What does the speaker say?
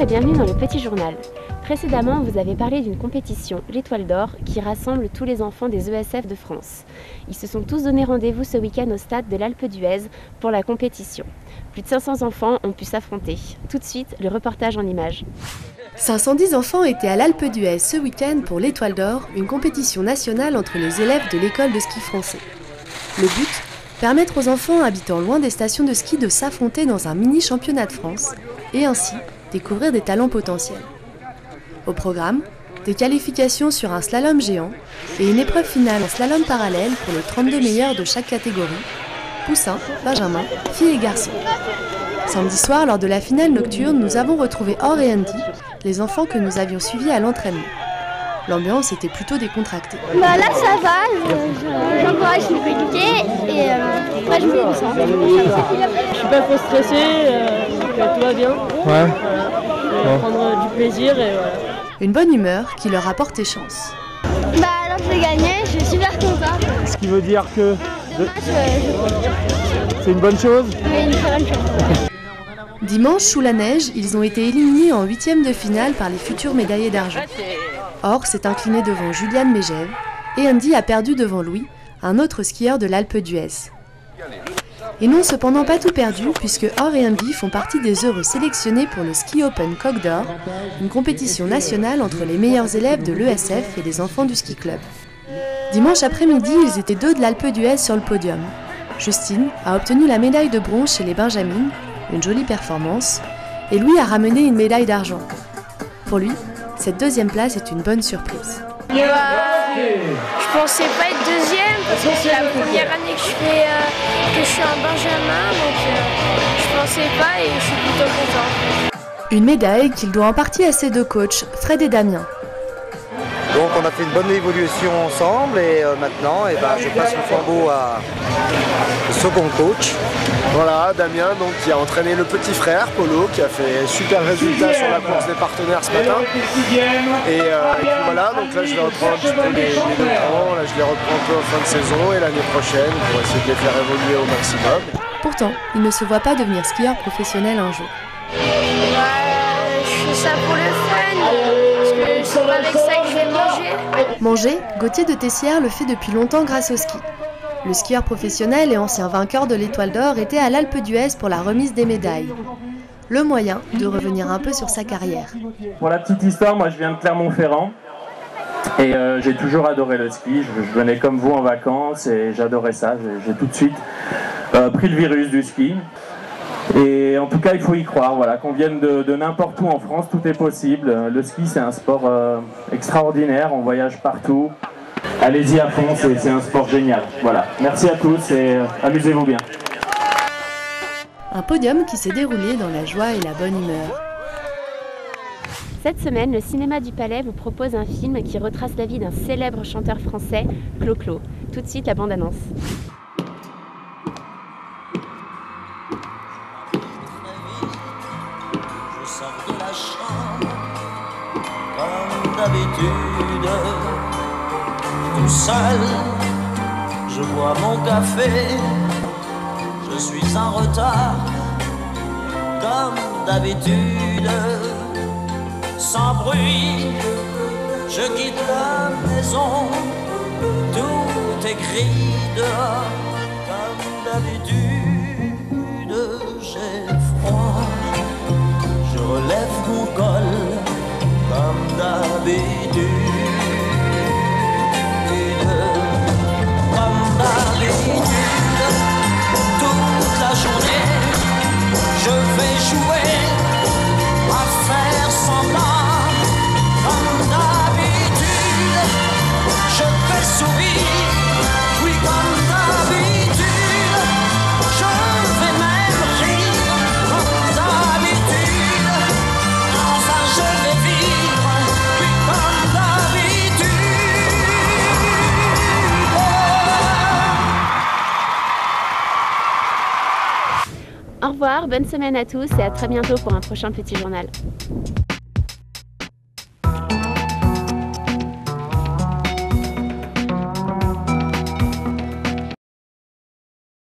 Et bienvenue dans le Petit Journal. Précédemment, vous avez parlé d'une compétition, l'Étoile d'Or, qui rassemble tous les enfants des ESF de France. Ils se sont tous donné rendez-vous ce week-end au stade de l'Alpe d'Huez pour la compétition. Plus de 500 enfants ont pu s'affronter. Tout de suite, le reportage en images. 510 enfants étaient à l'Alpe d'Huez ce week-end pour l'Étoile d'Or, une compétition nationale entre les élèves de l'école de ski français. Le but Permettre aux enfants habitant loin des stations de ski de s'affronter dans un mini championnat de France et ainsi découvrir des talents potentiels. Au programme, des qualifications sur un slalom géant et une épreuve finale en slalom parallèle pour les 32 meilleurs de chaque catégorie, poussins, benjamin, filles et garçons. Samedi soir, lors de la finale nocturne, nous avons retrouvé Or et Andy, les enfants que nous avions suivis à l'entraînement. L'ambiance était plutôt décontractée. Bah là ça va, j'encourage les coéquipiers et euh, après je me concentre. Je suis pas trop stressé, euh, tout va bien. Ouais. Prendre du plaisir et voilà. Une bonne humeur qui leur a porté chance. Bah alors je vais gagner, je suis super content. Ce qui veut dire que Dommage, c'est une bonne chose? une très bonne chose. Dimanche, sous la neige, ils ont été éliminés en huitième de finale par les futurs médaillés d'argent. Or s'est incliné devant Juliane Mégève et Andy a perdu devant Louis, un autre skieur de l'Alpe d'Huez. Ils n'ont cependant pas tout perdu puisque Or et Andy font partie des heureux sélectionnés pour le Ski Open Coq d'Or, une compétition nationale entre les meilleurs élèves de l'ESF et des enfants du ski club. Dimanche après-midi, ils étaient deux de l'Alpe d'Huez sur le podium. Justine a obtenu la médaille de bronze chez les Benjamines, une jolie performance, et Louis a ramené une médaille d'argent. Pour lui, cette deuxième place est une bonne surprise. Je pensais pas être deuxième parce que c'est la première année que je fais euh, que je suis un Benjamin donc euh, je pensais pas et je suis plutôt content. Une médaille qu'il doit en partie à ses deux coachs, Fred et Damien. Donc on a fait une bonne évolution ensemble et euh, maintenant eh ben, je passe le flambeau à le second coach. Voilà, Damien donc, qui a entraîné le petit frère, Polo, qui a fait super résultat sur la course des partenaires ce matin. Et, euh, et puis voilà, donc là je vais reprendre un petit peu les, les deux temps, là je les reprends un peu en fin de saison et l'année prochaine pour essayer de les faire évoluer au maximum. Pourtant, il ne se voit pas devenir skieur professionnel un jour. Bah, je fais ça pour le fun parce que c'est pas avec ça je manger. Gauthier de Tessière le fait depuis longtemps grâce au ski. Le skieur professionnel et ancien vainqueur de l'Étoile d'Or était à l'Alpe d'Huez pour la remise des médailles. Le moyen de revenir un peu sur sa carrière. Pour la petite histoire, moi je viens de Clermont-Ferrand et euh, j'ai toujours adoré le ski. Je, venais comme vous en vacances et j'adorais ça. J'ai- J'ai tout de suite euh, pris le virus du ski. Et en tout cas, il faut y croire. Voilà, qu'on vienne de, de n'importe où en France, tout est possible. Le ski, c'est un sport euh, extraordinaire. On voyage partout. Allez-y à fond, c'est c'est un sport génial. Voilà. Merci à tous et euh, amusez-vous bien. Un podium qui s'est déroulé dans la joie et la bonne humeur. Cette semaine, le cinéma du Palais vous propose un film qui retrace la vie d'un célèbre chanteur français, Clo-Clo. Tout de suite, la bande-annonce. Comme d'habitude, tout seul. Je bois mon café, je suis en retard comme d'habitude, sans bruit. Je quitte la maison, tout est dehors comme d'habitude. J'ai froid. Bonne semaine à tous et à très bientôt pour un prochain petit journal.